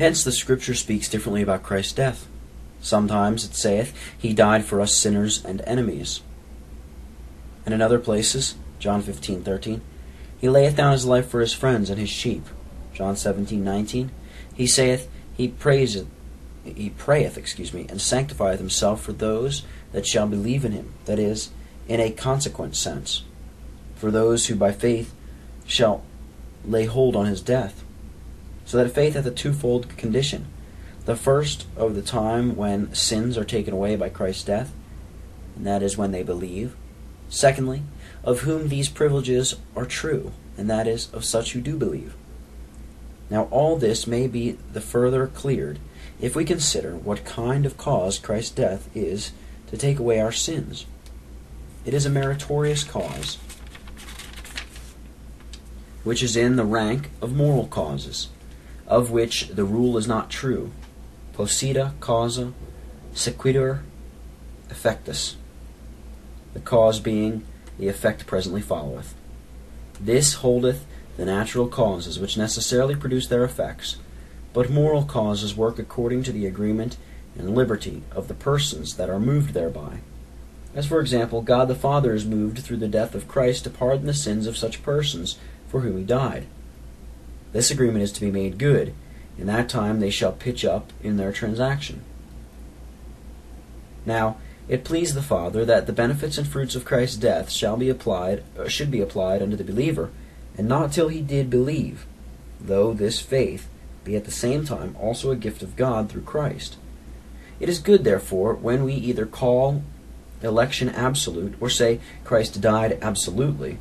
Hence the Scripture speaks differently about Christ's death. Sometimes it saith, He died for us sinners and enemies. And in other places, John 15:13, He layeth down his life for his friends and his sheep. John 17:19, He saith, He praiseth, He prayeth, excuse me, and sanctifieth himself for those that shall believe in him. That is, in a consequent sense, for those who by faith shall lay hold on his death. So that faith hath a twofold condition. The first of the time when sins are taken away by Christ's death, and that is when they believe. Secondly, of whom these privileges are true, and that is of such who do believe. Now all this may be the further cleared if we consider what kind of cause Christ's death is to take away our sins. It is a meritorious cause, which is in the rank of moral causes, of which the rule is not true. Posita causa sequitur effectus, the cause being the effect presently followeth. This holdeth the natural causes which necessarily produce their effects, but moral causes work according to the agreement and liberty of the persons that are moved thereby. As, for example, God the Father is moved through the death of Christ to pardon the sins of such persons for whom he died. This agreement is to be made good. In that time they shall pitch up in their transaction. Now, it pleased the Father that the benefits and fruits of Christ's death shall be applied, uh, should be applied unto the believer, and not till he did believe, though this faith be at the same time also a gift of God through Christ. It is good, therefore, when we either call election absolute or say Christ died absolutely,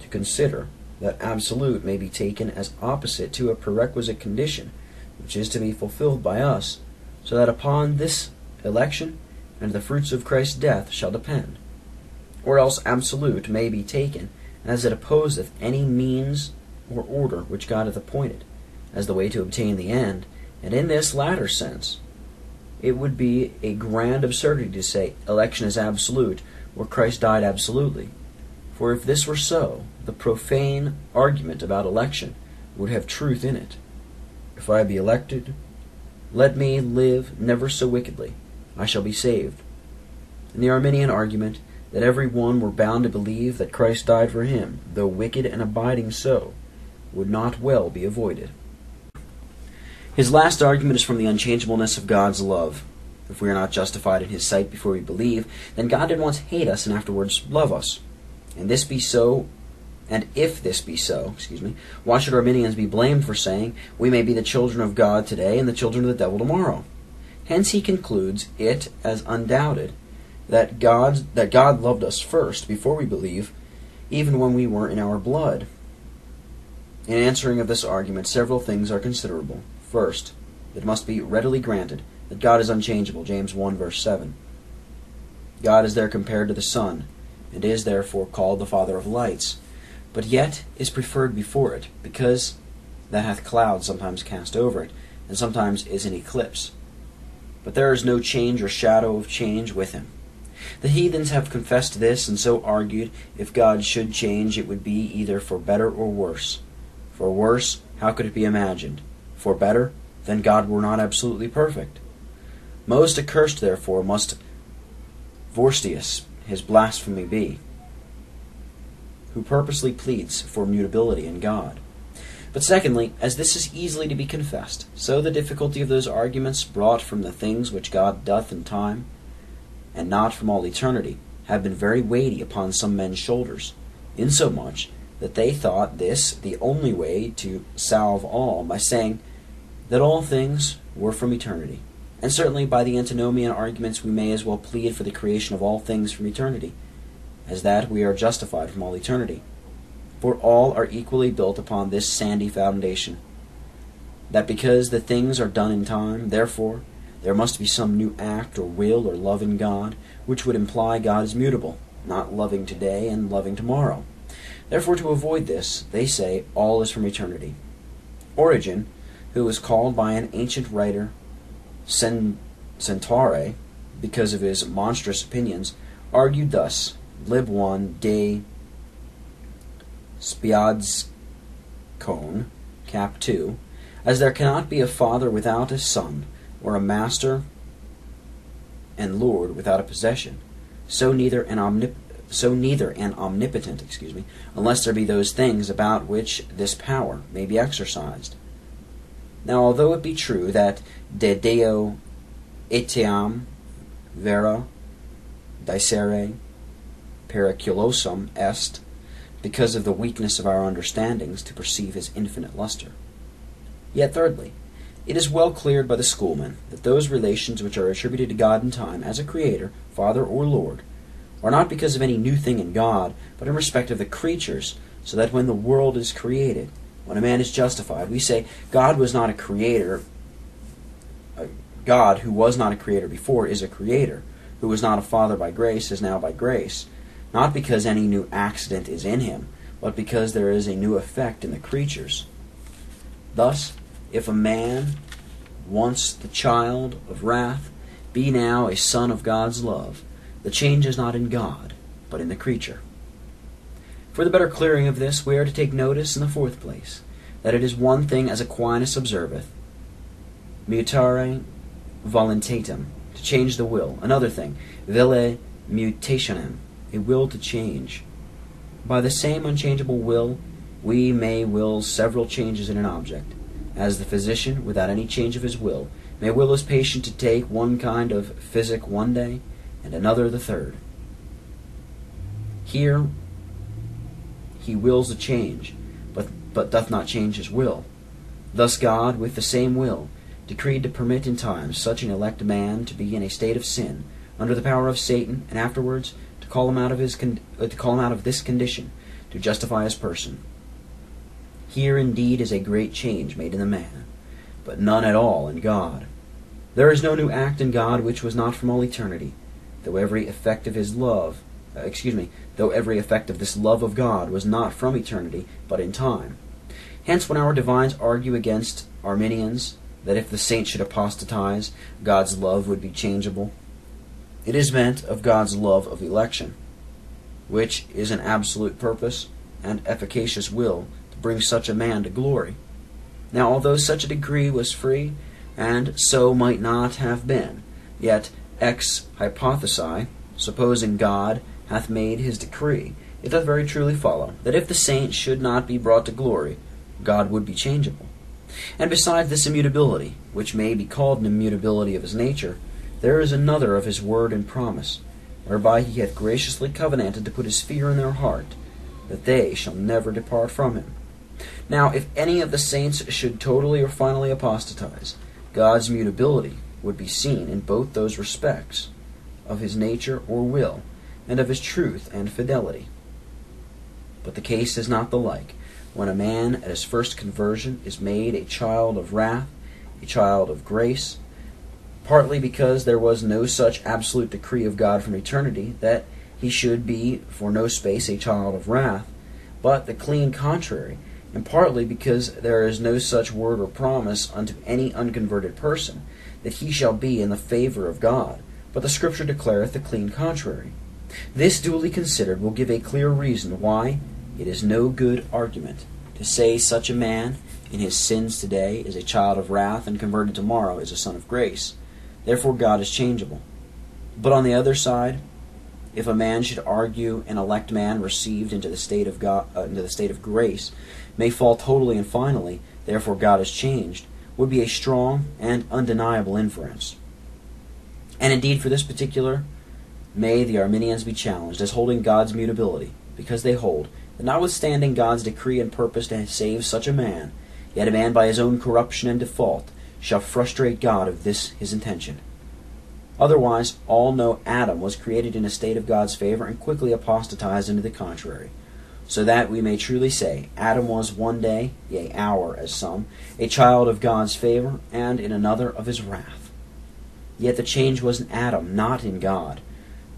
to consider that absolute may be taken as opposite to a prerequisite condition, which is to be fulfilled by us, so that upon this election and the fruits of Christ's death shall depend. Or else absolute may be taken as it opposeth any means or order which God hath appointed, as the way to obtain the end, and in this latter sense it would be a grand absurdity to say election is absolute or Christ died absolutely. For if this were so, the profane argument about election would have truth in it. If I be elected, let me live never so wickedly, I shall be saved. And the Arminian argument that every one were bound to believe that Christ died for him, though wicked and abiding so, would not well be avoided. His last argument is from the unchangeableness of God's love. If we are not justified in his sight before we believe, then God did once hate us and afterwards love us. And this be so, and if this be so, excuse me, why should Arminians be blamed for saying we may be the children of God today and the children of the devil tomorrow? Hence he concludes it as undoubted that God that God loved us first before we believe, even when we were in our blood. In answering of this argument, several things are considerable. First, it must be readily granted that God is unchangeable, James 1 verse 7. God is there compared to the sun, and is therefore called the Father of lights, but yet is preferred before it, because that hath clouds sometimes cast over it, and sometimes is in eclipse. But there is no change or shadow of change with him. The heathens have confessed this, and so argued if God should change, it would be either for better or worse. For worse, how could it be imagined? For better, then God were not absolutely perfect. Most accursed, therefore, must Vorstius his blasphemy be, who purposely pleads for mutability in God. But secondly, as this is easily to be confessed, so the difficulty of those arguments brought from the things which God doth in time, and not from all eternity, have been very weighty upon some men's shoulders, insomuch that they thought this the only way to salve all by saying that all things were from eternity. And certainly by the antinomian arguments we may as well plead for the creation of all things from eternity, as that we are justified from all eternity. For all are equally built upon this sandy foundation, that because the things are done in time, therefore there must be some new act or will or love in God, which would imply God is mutable, not loving today and loving tomorrow. Therefore, to avoid this, they say all is from eternity. Origen, who was called by an ancient writer Centaure, because of his monstrous opinions, argued thus Lib 1 de Spiadscone, Cap 2. As there cannot be a father without a son, or a master and lord without a possession, so neither an omnip- so neither an omnipotent, excuse me, unless there be those things about which this power may be exercised. Now, although it be true that de Deo etiam vera dicere periculosum est, because of the weakness of our understandings to perceive his infinite luster. Yet, thirdly, it is well cleared by the schoolmen that those relations which are attributed to God in time as a creator, father, or lord, are not because of any new thing in God, but in respect of the creatures, so that when the world is created, when a man is justified, we say God was not a creator. God, who was not a creator before, is a creator. Who was not a father by grace, is now by grace. Not because any new accident is in him, but because there is a new effect in the creatures. Thus, if a man, once the child of wrath, be now a son of God's love, the change is not in God, but in the creature. For the better clearing of this, we are to take notice, in the fourth place, that it is one thing as Aquinas observeth, mutare voluntatem, to change the will. Another thing, velle mutationem, a will to change. By the same unchangeable will, we may will several changes in an object, as the physician, without any change of his will, may will his patient to take one kind of physic one day, and another the third. Here he wills a change, but, but doth not change his will. Thus God, with the same will, decreed to permit in time such an elect man to be in a state of sin, under the power of Satan, and afterwards to call him out of his con- uh, to call him out of this condition, to justify his person. Here indeed is a great change made in the man, but none at all in God. There is no new act in God which was not from all eternity, though every effect of his love, uh, excuse me, though every effect of this love of God was not from eternity, but in time. Hence, when our divines argue against Arminians that if the saint should apostatize, God's love would be changeable, it is meant of God's love of election, which is an absolute purpose and efficacious will to bring such a man to glory. Now, although such a decree was free, and so might not have been, yet ex hypothesi, supposing God hath made his decree, it doth very truly follow that if the saint should not be brought to glory, God would be changeable. And besides this immutability, which may be called an immutability of his nature, there is another of his word and promise, whereby he hath graciously covenanted to put his fear in their heart, that they shall never depart from him. Now, if any of the saints should totally or finally apostatize, God's mutability would be seen in both those respects of his nature or will, and of his truth and fidelity. But the case is not the like. When a man at his first conversion is made a child of wrath, a child of grace, partly because there was no such absolute decree of God from eternity that he should be for no space a child of wrath, but the clean contrary, and partly because there is no such word or promise unto any unconverted person that he shall be in the favor of God, but the Scripture declareth the clean contrary. This duly considered will give a clear reason why it is no good argument to say such a man in his sins today is a child of wrath and converted tomorrow is a son of grace. Therefore God is changeable. But on the other side, if a man should argue an elect man received into the state of God uh, into the state of grace may fall totally and finally, therefore God is changed, would be a strong and undeniable inference. And indeed for this particular may the Arminians be challenged as holding God's mutability, because they hold that notwithstanding God's decree and purpose to save such a man, yet a man by his own corruption and default shall frustrate God of this his intention. Otherwise, all know Adam was created in a state of God's favor and quickly apostatized into the contrary. So that we may truly say, Adam was one day, yea, hour, as some, a child of God's favor, and in another of his wrath. Yet the change was in Adam, not in God,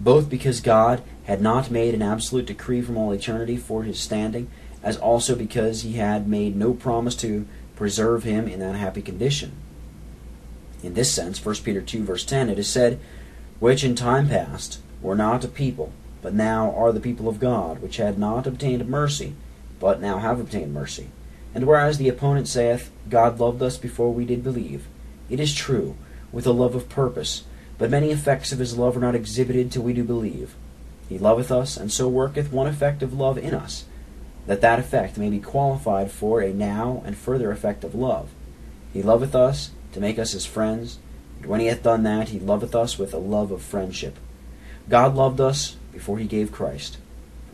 both because God had not made an absolute decree from all eternity for his standing, as also because he had made no promise to preserve him in that happy condition. In this sense, 1 Peter 2 verse 10, it is said, Which in time past were not a people, but now are the people of God, which had not obtained mercy, but now have obtained mercy. And whereas the opponent saith, God loved us before we did believe, it is true, with a love of purpose, but many effects of his love are not exhibited till we do believe. He loveth us, and so worketh one effect of love in us, that that effect may be qualified for a now and further effect of love. He loveth us to make us his friends, and when he hath done that, he loveth us with a love of friendship. God loved us before he gave Christ.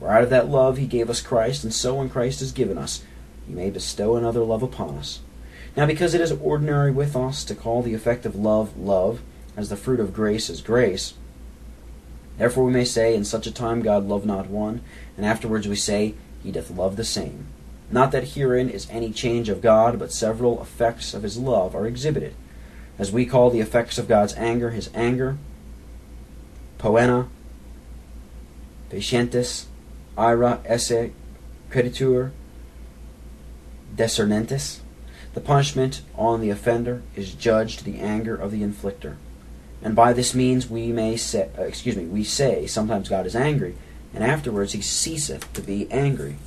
For out of that love he gave us Christ, and so when Christ is given us, he may bestow another love upon us. Now because it is ordinary with us to call the effect of love love, as the fruit of grace is grace, therefore we may say, In such a time God loved not one, and afterwards we say, He doth love the same. Not that herein is any change of God, but several effects of his love are exhibited. As we call the effects of God's anger his anger, poena, patientis, ira, esse, creditur, discernentes, the punishment on the offender is judged the anger of the inflictor. And by this means we may say, uh, excuse me, we say sometimes God is angry, and afterwards he ceaseth to be angry,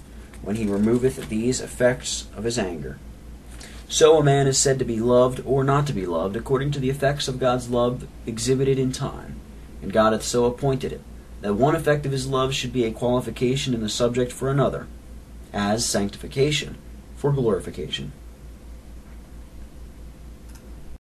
when he removeth these effects of his anger. So a man is said to be loved or not to be loved, according to the effects of God's love exhibited in time, and God hath so appointed it, that one effect of his love should be a qualification in the subject for another, as sanctification for glorification.